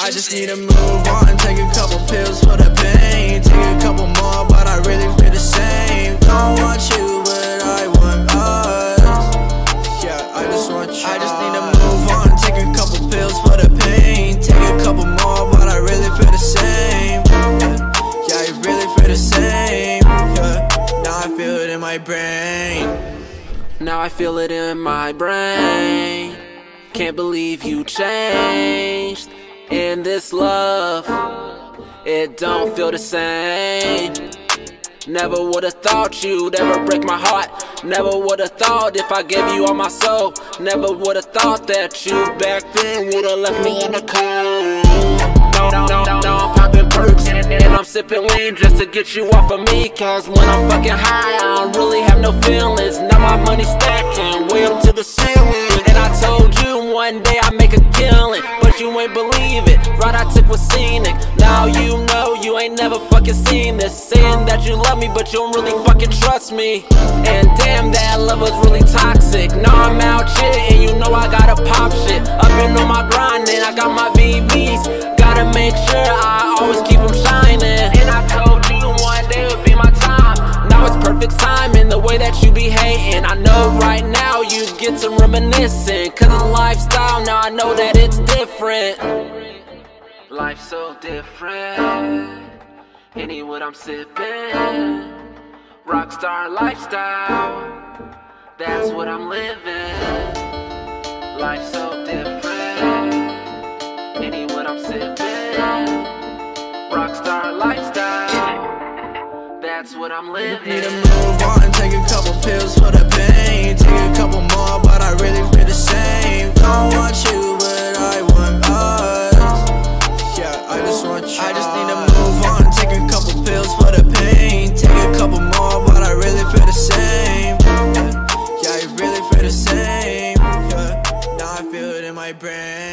I just need to move on, take a couple pills for the pain. Take a couple more, but I really feel the same. Don't want you, but I want us. Yeah, I just want you I just need to move on, take a couple pills for the pain. Take a couple more, but I really feel the same. Yeah, I really feel the same. Yeah, now I feel it in my brain. Now I feel it in my brain. Can't believe you changed In this love It don't feel the same. Never would've thought you'd ever break my heart. Never would've thought if I gave you all my soul. Never would've thought that you back then would've left me in the cold. No, no, no, I'm popping perks And I'm sipping lean just to get you off of me. Cause when I'm fucking high, I don't really have no feelings. Now my money's stacking way up to the ceiling You ain't believe it, right I took was scenic. Now you know you ain't never fucking seen this. Saying that you love me but you don't really fucking trust me. And damn that love was really toxic. Now I'm out here and you know I gotta pop shit. Up and on my grind and I got my VVs Gotta make sure I always keep them shining. And I told you one day would be my time. Now it's perfect timing the way that you be hating. I know right now you get to reminiscing. Cause it's lifestyle now I know that different. Life's so different. Any what I'm sipping. Rockstar lifestyle. That's what I'm living. Life's so different. Any what I'm sipping. Rockstar lifestyle. That's what I'm living. Need to move on, and take a couple pills for the pain Brand.